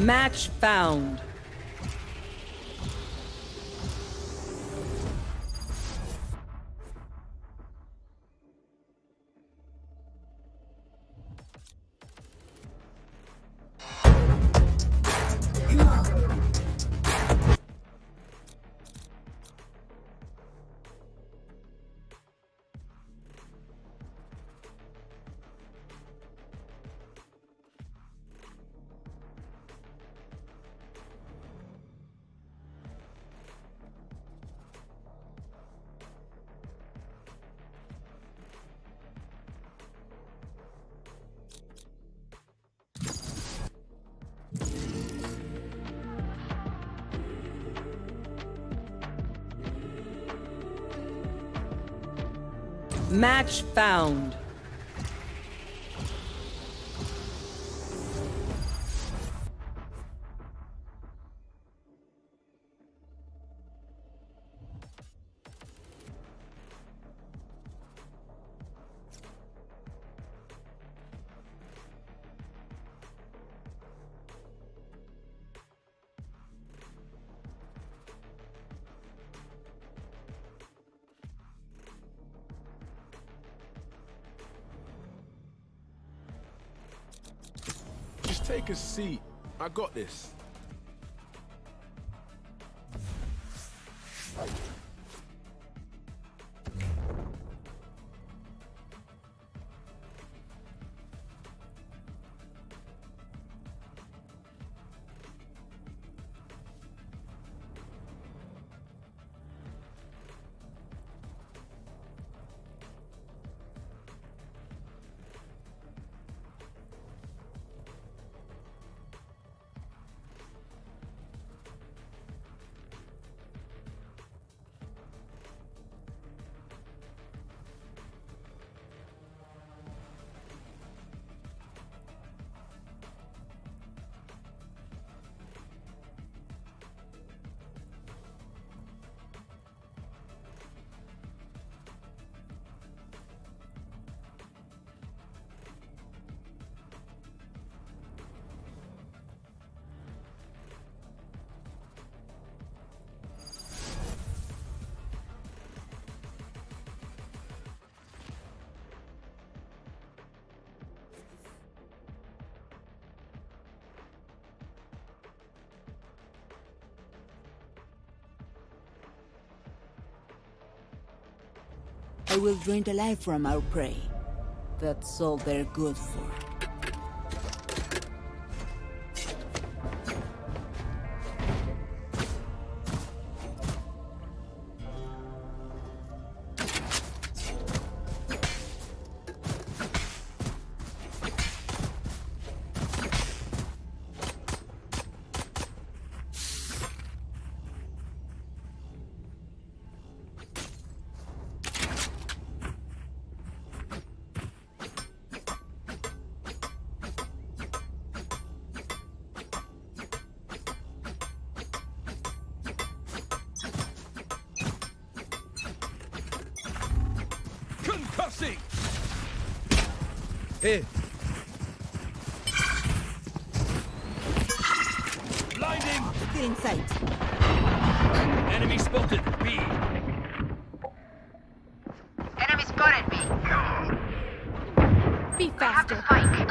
Match found. Match found. Take a seat. I got this. I will drain the life from our prey. That's all they're good for. Be I have to faster. fight.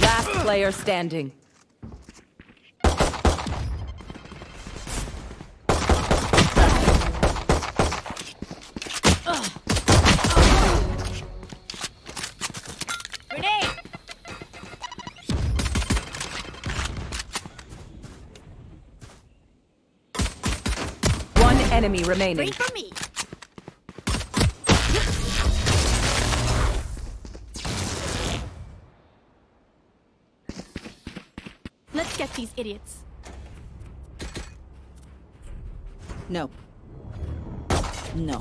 Last player standing. Enemy remaining. Wait for me. Let's get these idiots. No. No.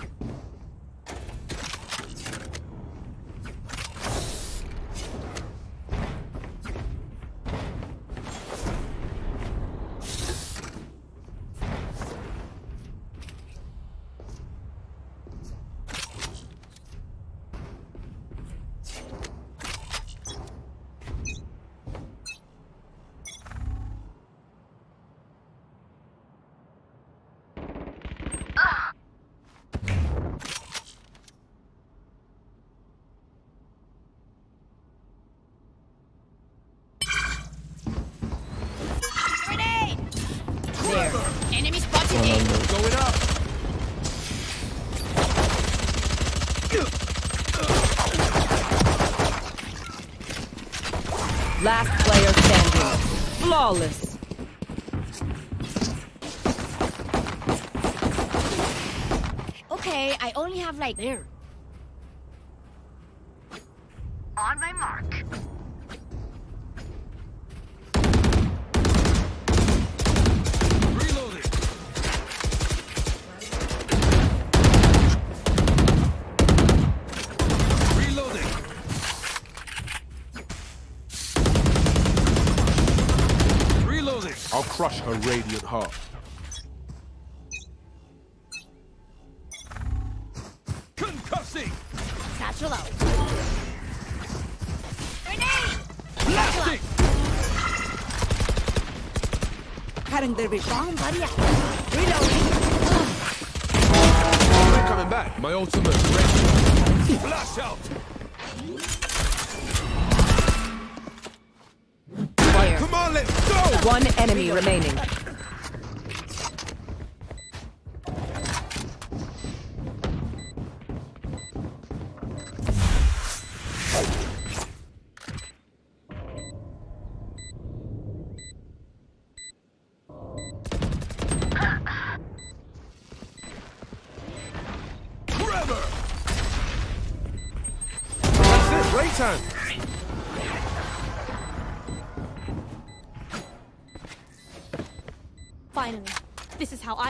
Flawless. Okay, I only have like there. Radiant heart. Concussing. Satchel out. Blasting. Cutting their vision. Bomb buddy. They're coming back. My ultimate ready. Flash out. Remaining.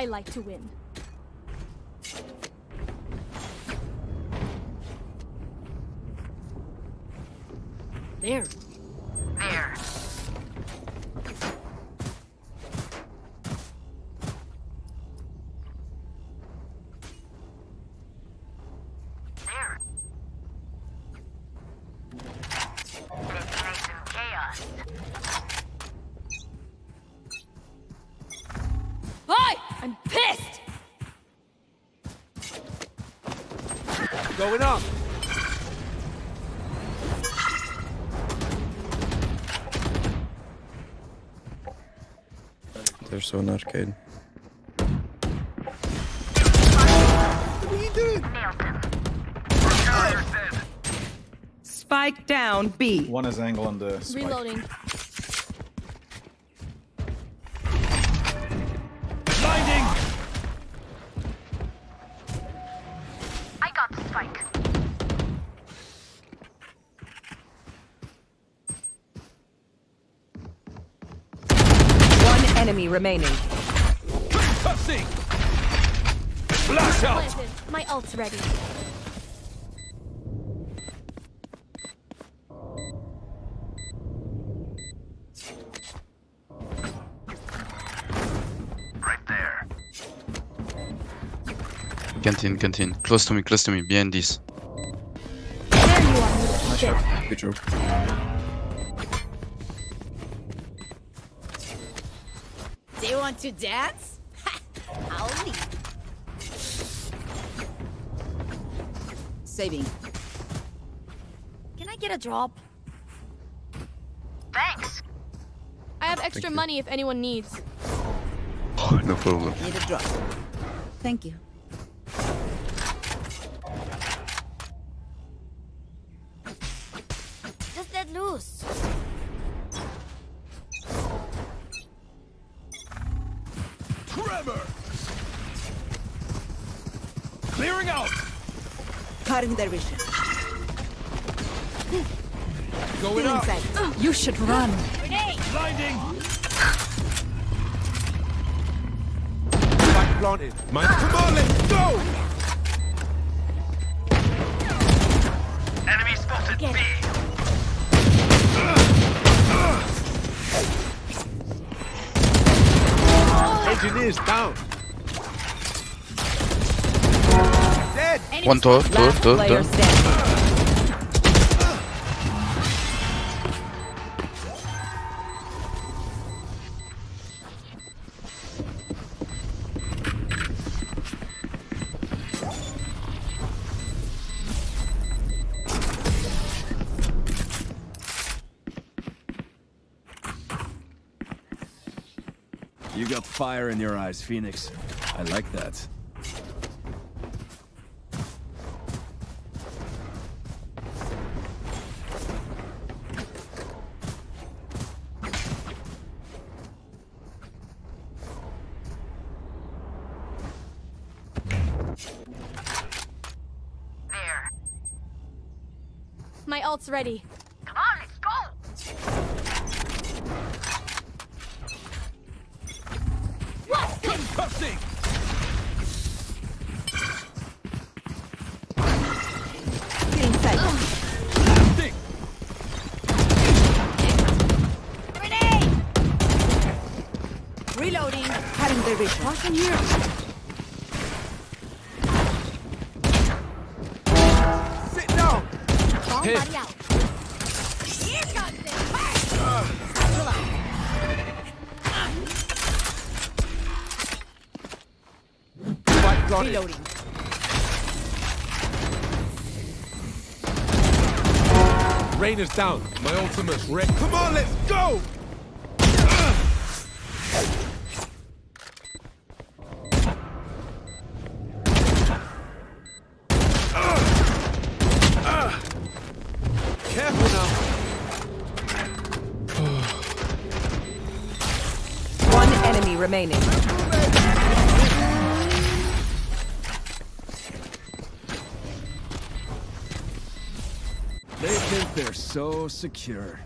I like to win. There's so an arcade. Nailed him. Spike down B. One is angle on the spike. Reloading. Remaining. Concussing. Flash out. Planted. My ult's ready. Right there. Canteen, canteen. Close to me, close to me. Behind this. There you are, Nice shit. shot. Good job. To dance? I'll leave. Saving. Can I get a drop? Thanks. I have extra money if anyone needs. Oh, no problem. Need a drop. Thank you. Trevor. Clearing out. Cutting their vision. Going up. Inside. You should run. Blinding. Spike planted. Mine. Come on, let's go. Enemy spotted B. Engineers down. Dead. One door, door, Last door, player door. Eyes, Phoenix. I like that. There. My ult's ready. Concussing! Still inside. Blasting! Grenade! Reloading. Cutting their vision. Caution here. Rain is down. My ultimate's ready. Come on, let's go! Secure.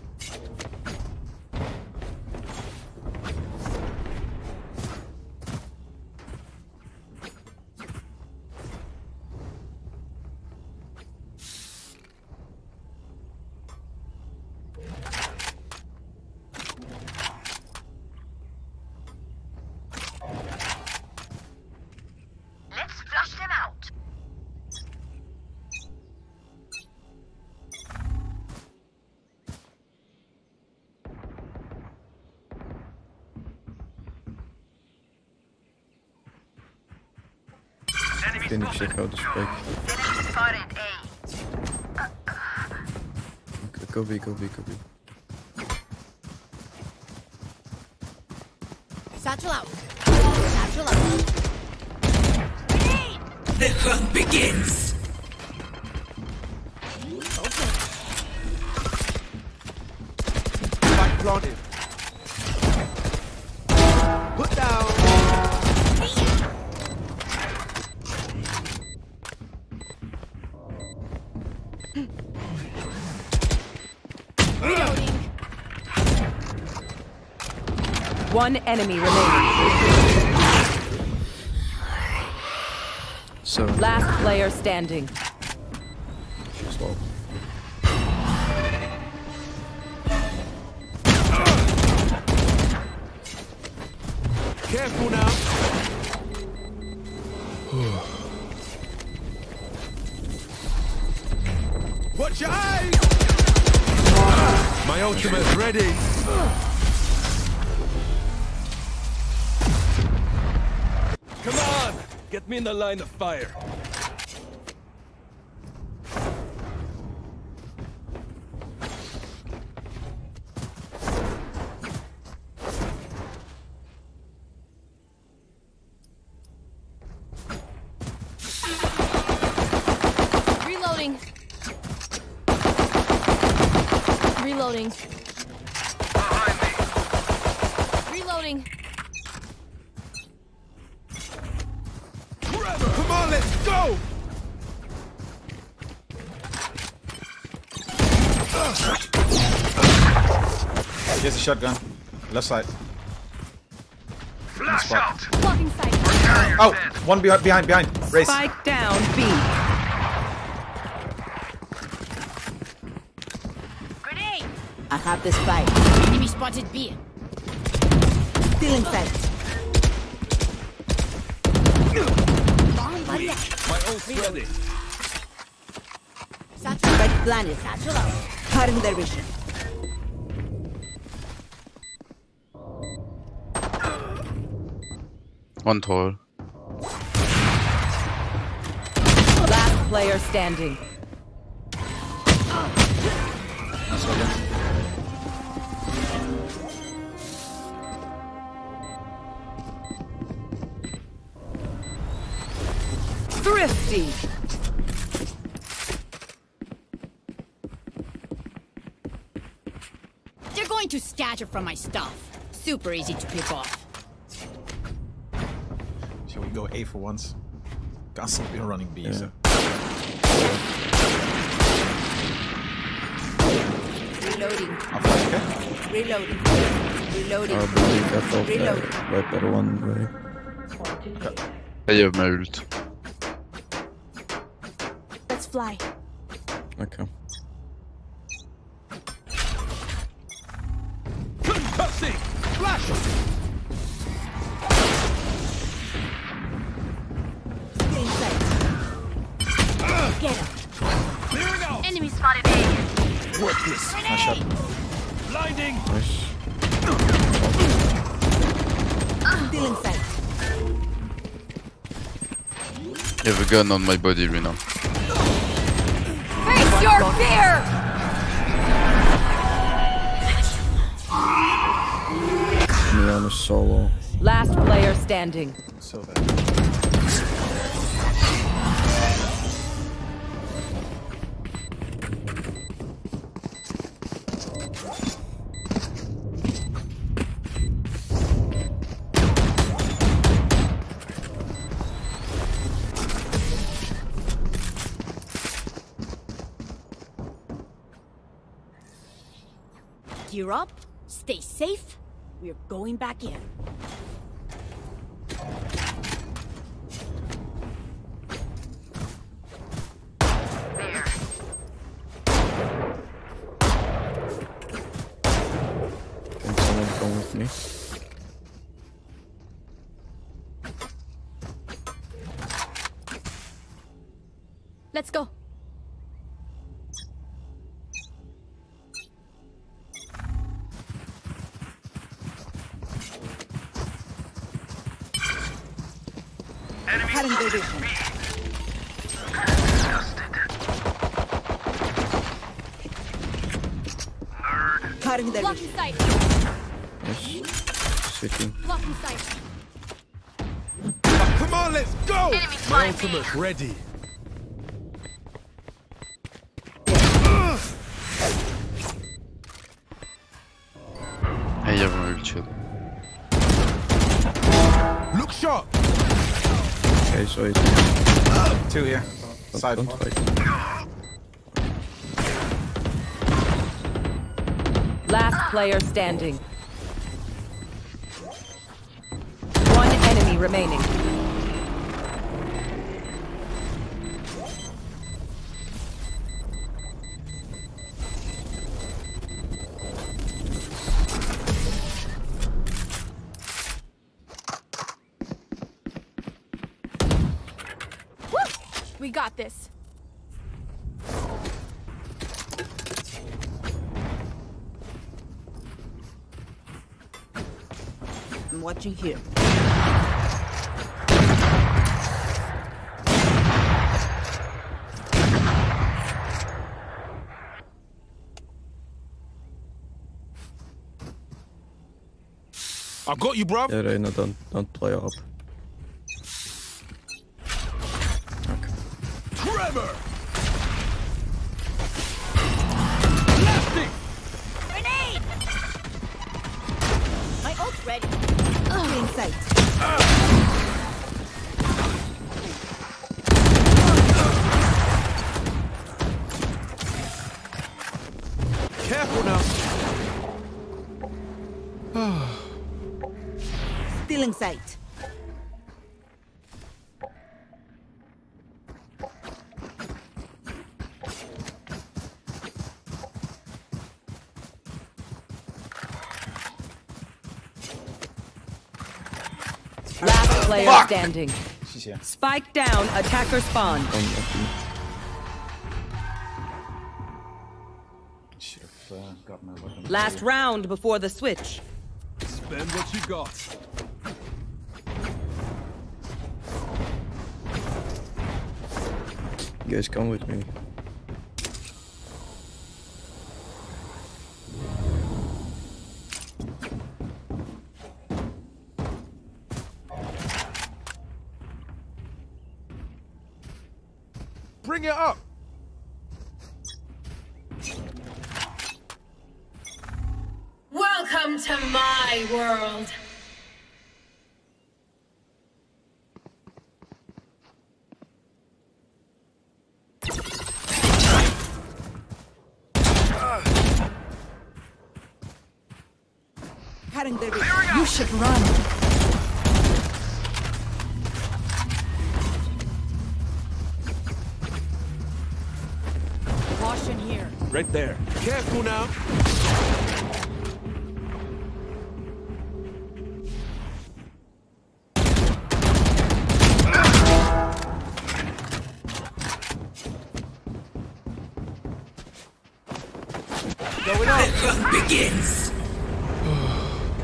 Vind ik zich out to spike. Enemy spotted A. Go B, go B, go B. Satchel out. Satchel out. Grenade! Spike One enemy remaining. So, Last player standing. swap. Careful now. Watch your eyes! My ultimate's ready. Me in the line of fire. Reloading. Reloading. Reloading. Come on, let's go! Here's a shotgun. Left side. Flash out. Blocking sight. Oh, one behind, behind, behind. Race. Spike down B. Grenade. I have the spike. Enemy spotted B. Still inside. Bomb buddy out. My ult's ready. Satchel. Spike planted. Satchel out. Cutting their vision. One tall. Last player standing. C. They're going to scatter from my stuff. Super easy to pick off. Shall we go A for once? Gus will be running B. Yeah. So. Reloading. I'll flash, okay? Reloading. Reloading. Ja, det är lika för Reload. right better one way. Jag ger mig ult. Let's fly. Okej. Concussing! Get him. Clearing out! Enemy spotted A. Work this! Nice shot. Blinding! Nice. Still in sight. You have a gun on my body, Reyna. Face your fear! Me on a solo. Last player standing. So that. Going back in. Cutting their vision. Cutting their Blocking vision. sight. Yes. Sitting. Blocking sight. Come on, let's go! Enemy My spotted B. ultimate ready. Two here. Side. don't fight. Last player standing. One enemy remaining. Watching here. I got you, bruv. Yeah, Reyna, don't, don't play up. Player Fuck. standing. She's here. Spike down, attacker spawn. One of you. Should have uh, got my weapon. Last round before the switch. Spend what you got. You guys come with me. Bring it up. Welcome to my world. Cutting their You should run. Caution here. Right there. Careful now. Going up.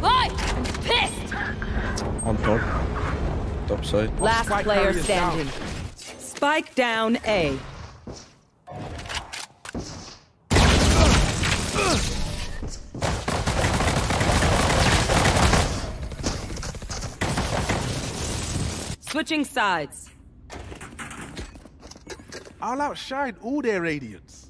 Boy, pissed. On top. Top side. Last player carrier down. standing. Spike down A. Switching sides. I'll outshine all their radiance.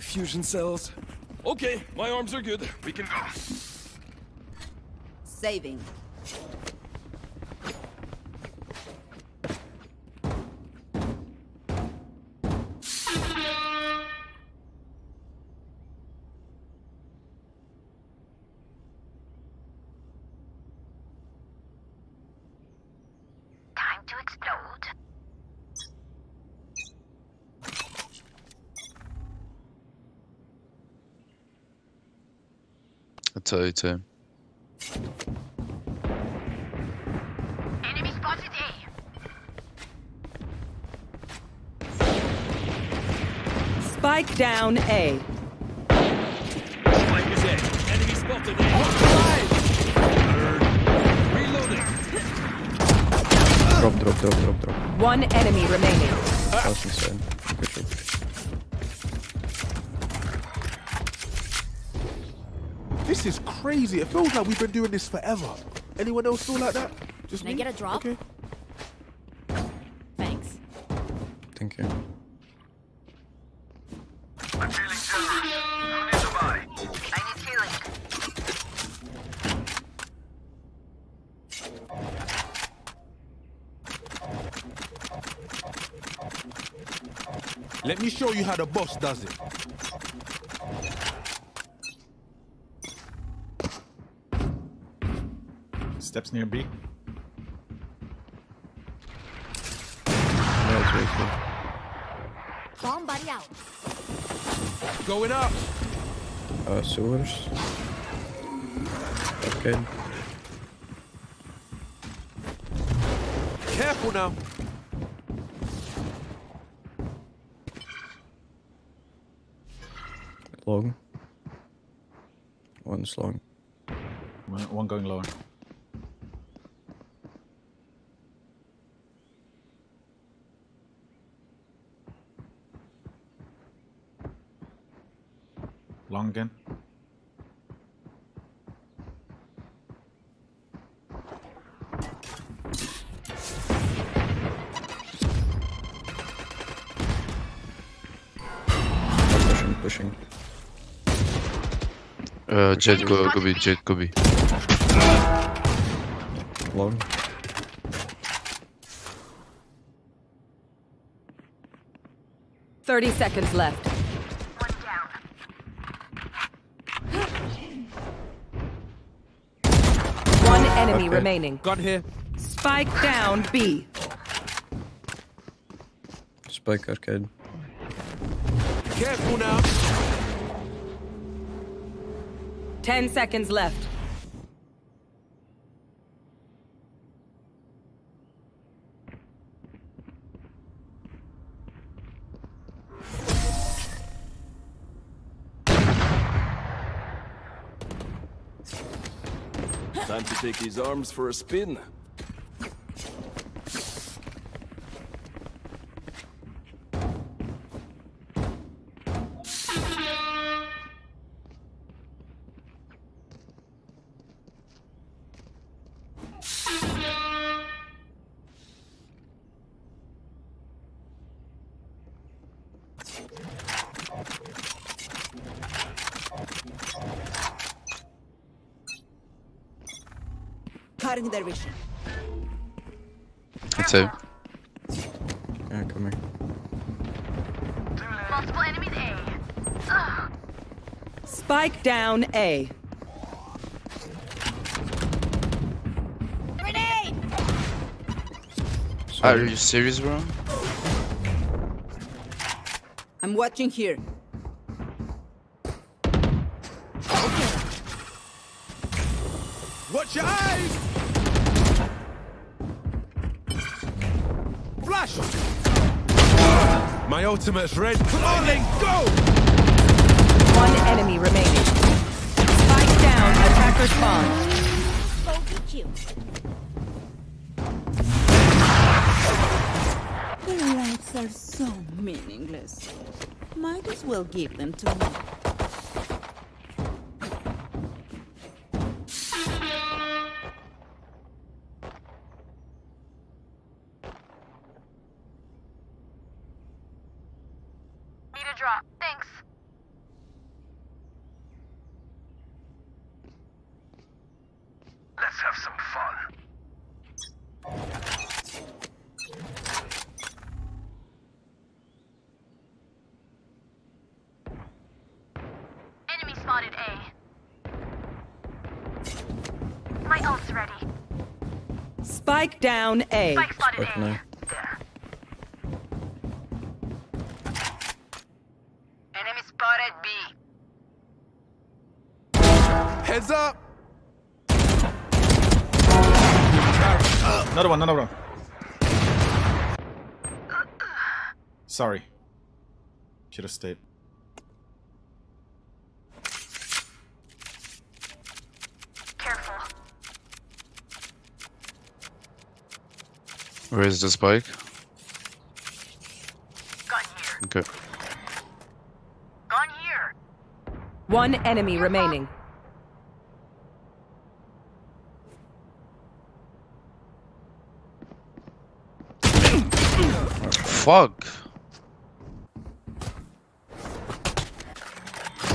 Swapping fusion cells. Okay, my arms are good. We can go. Saving. It's a. Enemy spotted A. Spike down A. Spike is A. Enemy spotted A. Reloading. Drop, drop, drop, drop, drop. One enemy remaining. Last inside. Good job. This is crazy. It feels like we've been doing this forever. Anyone else feel like that? Just Can I get a drop? Okay. Thanks. Thank you. I'm feeling generous. Who needs a buy? I need healing. Let me show you how the boss does it. Steps near B. Yeah, it's very. Bomb buddy out. Going up. Uh, sewers. Okay. Careful now. Long. One's long. One one going lower. Jett go, go B, Jett go B. Long. Thirty seconds left. One down. One enemy Okay. remaining. Gun here. Spike down B. Spike arcade. Careful now. Ten seconds left. Time to take these arms for a spin. Cutting their vision. It's A. Yeah, come here. Multiple enemies A. Ugh. Spike down A. Grenade! Are you serious, bro? I'm watching here. Watch your eyes. My ultimate's ready. Come on, then go. One enemy remaining. Spike down. Attacker spawn. Bogey Q. Their lives are so meaningless. Might as well give them to me. Need a drop. Thanks. Let's have some fun. Enemy spotted A. My ult's ready. Spike down A. Spike spotted A. Enemy spotted B. Heads up. Another one, another one. Sorry. Should have stayed. Where is the spike? Gun here. Okay. Gun here. One enemy remaining. Fuck.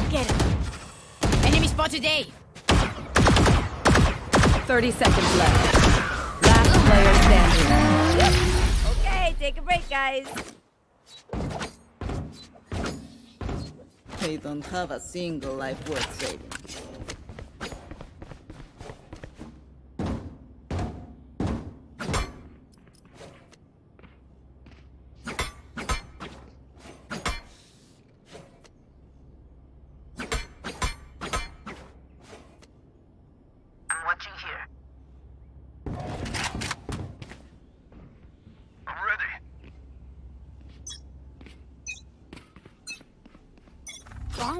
Get him. Enemy spotted A. 30 seconds left. Last player standing. Take a break, guys. They don't have a single life worth saving.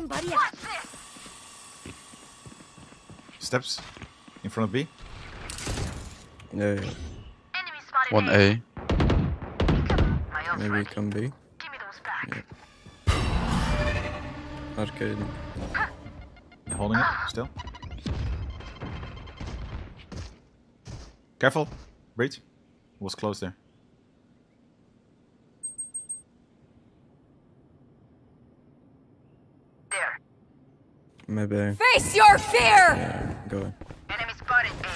Bomb buddy Watch this. Steps in front of B. Yeah, yeah. Enemy One A. A. Maybe ready. come B. Give me those back. Arcade. They're holding it still. Careful. Breach. Was close there. There. Maybe. Face your fear! Yeah, go. Enemy spotted A.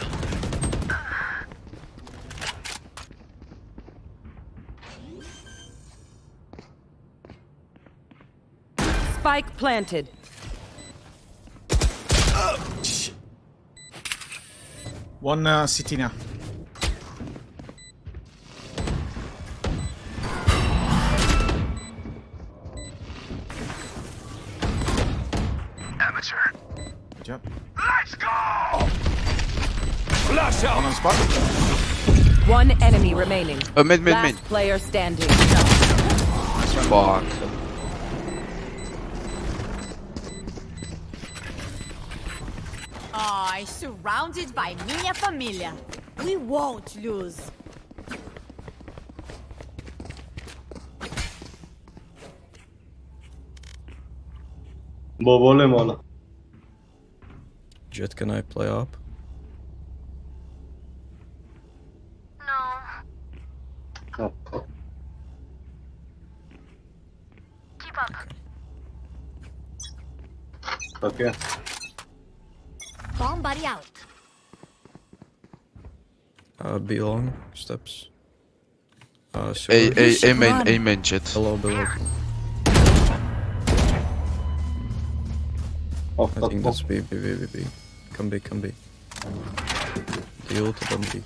Spike planted. One uh, CT now. Spot. One enemy remaining. Uh, mid, mid, Last mid. player standing. Fuck. I surrounded by minha família. We won't lose. Bobo mola. Jett, can I play up? Oh, oh. Keep up. Okay. Bomb buddy out. Uh, B long steps. Uh, A, sewer. A, A main, A main Jett. Below, below. Oh, I oh, think oh. that's B, B, B, B, B. Come B, come B. The ult on B.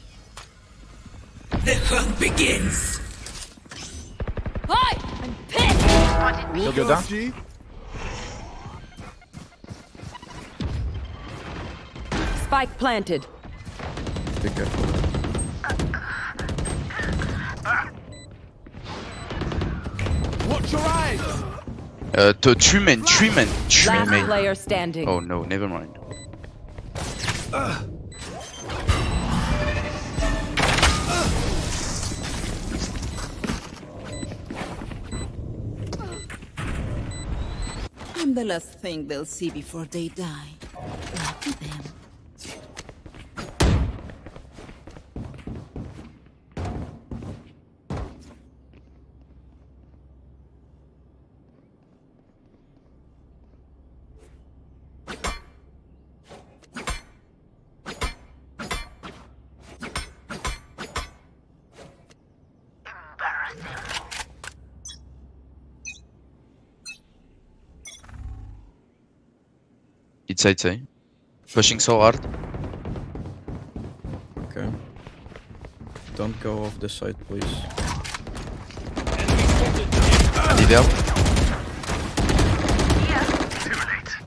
Hi! I'm pissed! He'll go down. G. Spike planted. Be careful. Watch your eyes. Uh, to three main, three main, three Last player standing. Oh no, never mind. I'm the last thing they'll see before they die. Lucky them. It's side side. Pushing so hard. Okay. Don't go off the side, please. Need help?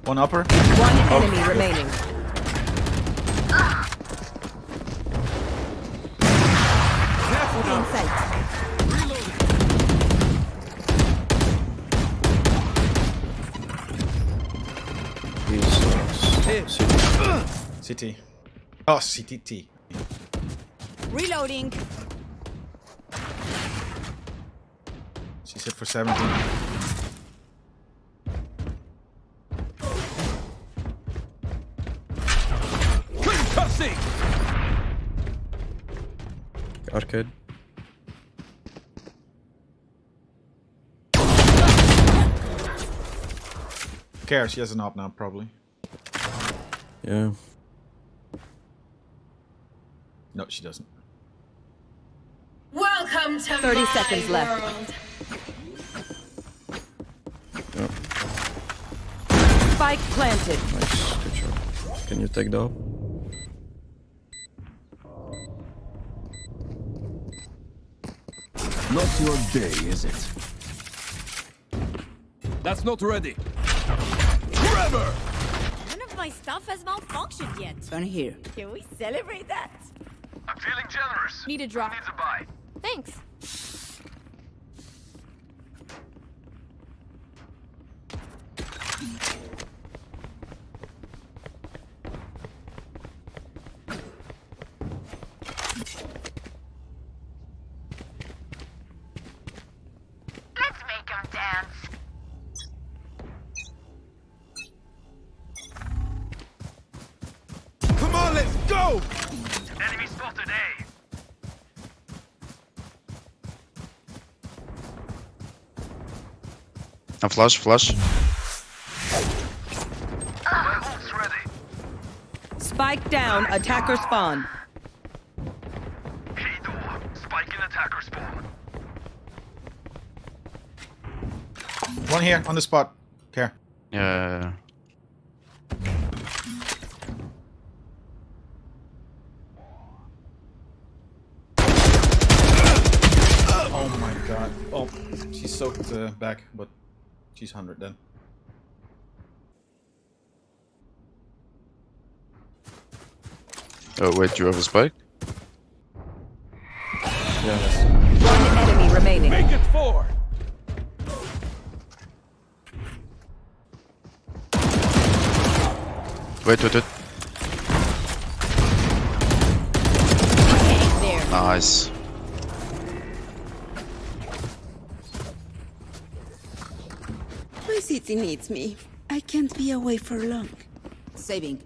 One upper. One enemy remaining. CT. Oh, CTT. Reloading. She's hit for 17. Concussing! Arcade. Who cares? She has an op now, probably. Yeah. No, she doesn't. Welcome to 30 my seconds left. world. Yeah. Spike planted. Nice. Good job. Can you take the up? Not your day, is it? That's not ready. Trevor! None of my stuff has malfunctioned yet. Gun here. Can we celebrate that? Feeling generous. Need a drop. Needs a buy. Thanks. I'm flush, flush. Spike down, attacker spawn. Hey, door. Spike in attacker spawn. One here, on the spot. Care. Yeah. Oh my god. Oh, she soaked uh, back, but she's 100 then. Oh wait, do you have a spike? Yes. One enemy remaining. Make it four. Wait, wait, wait. Okay, there. Nice. City needs me. I can't be away for long. Saving.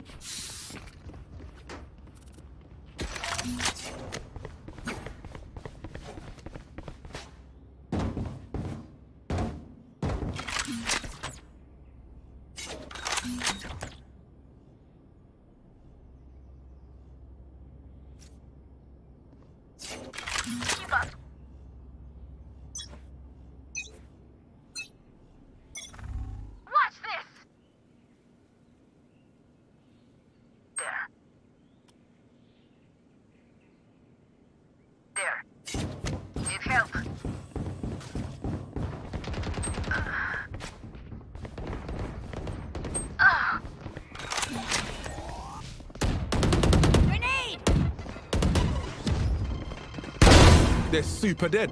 They're super dead.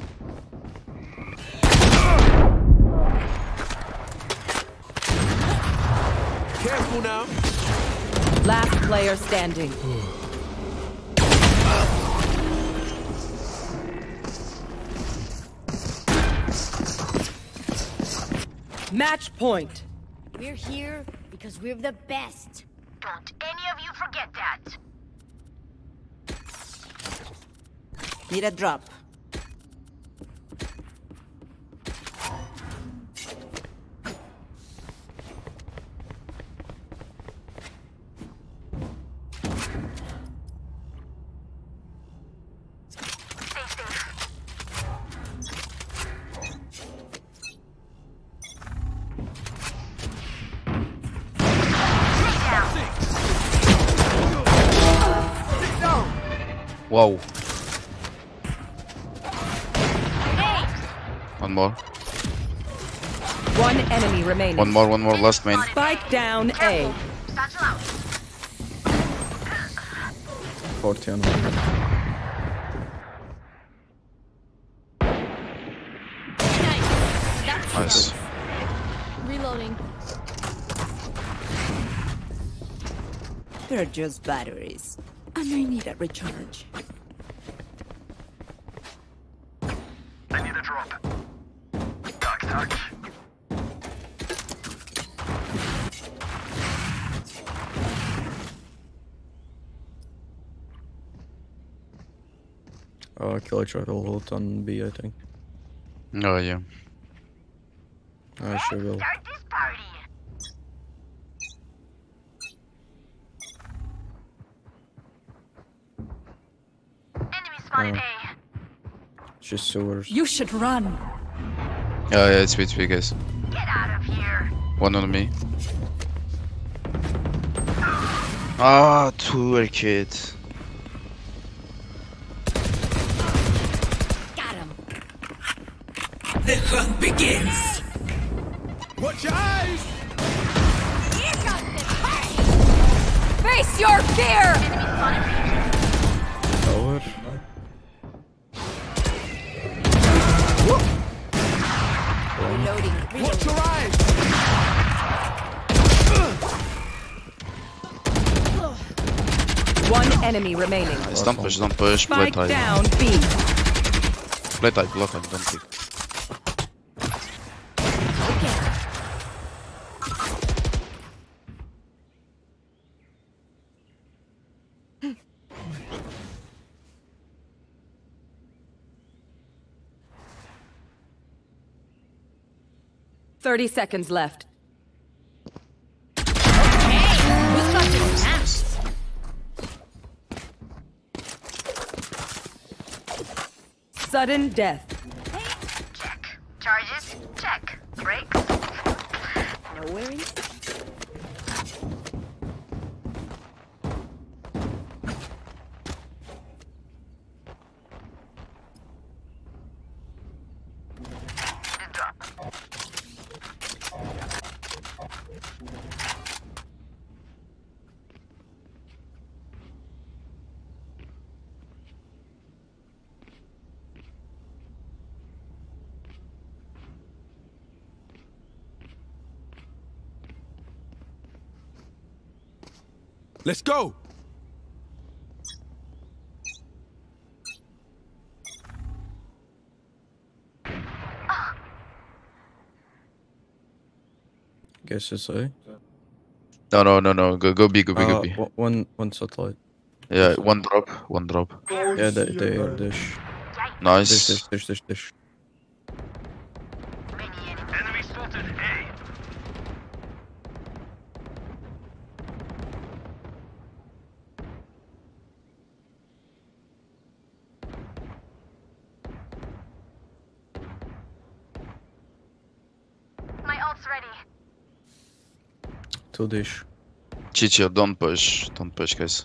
Careful now. Last player standing. Match point. We're here because we're the best. Don't any of you forget that. Need a drop. Wow. Hey! One more. One enemy remaining. One more, one more. Last main. Spike down A. Satchel out. 40 on one. Nice. Nice. Reloading. They're just batteries. And I need a recharge. Oh, killer hold on B, I think. Oh yeah. I sure will. Start this party. Enemy spotted Oh. A. Just sewers. You should run. Yeah, yeah, it's B, it's guys. Get out of here. One on me. Ah, two arcade. Watch your eyes. Here comes the party! Face your fear! Enemy. Tower. Reloading. Watch your eyes. One enemy remaining. Nice, don't push, don't push. Play Spike tight. down B. Play tight, block it, don't pick. 30 seconds left. Okay. Sudden death. Check. Charges? Check. Brakes? Nowhere Let's go. Guess it's A. No, no, no, no. Go, go B, go B, go Uh, One, o- one, one satellite. Yeah, one drop, one drop. Yeah, they, they are dish. Dish, Nice. dish, dish, dish, dish. Two dish. Chicho, don't push. Don't push, guys.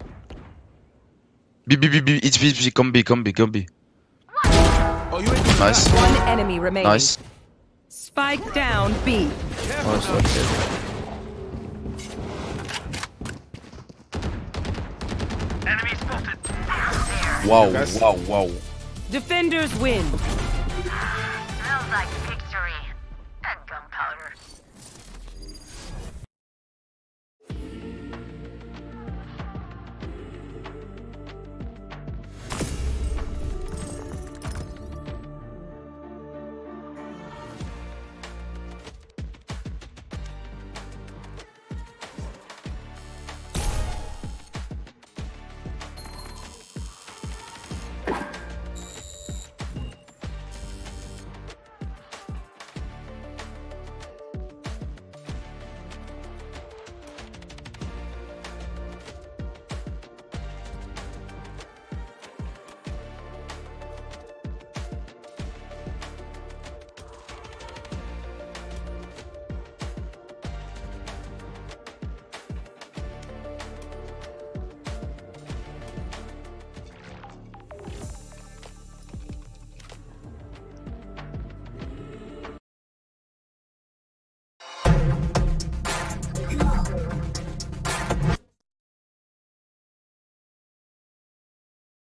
B, B, B, B. It's B, B. Come B, come B, come B. Oh, Nice. One enemy remaining. Nice. Spike down B. Nice, okay. Enemy spotted. Wow, wow, wow. Defenders win.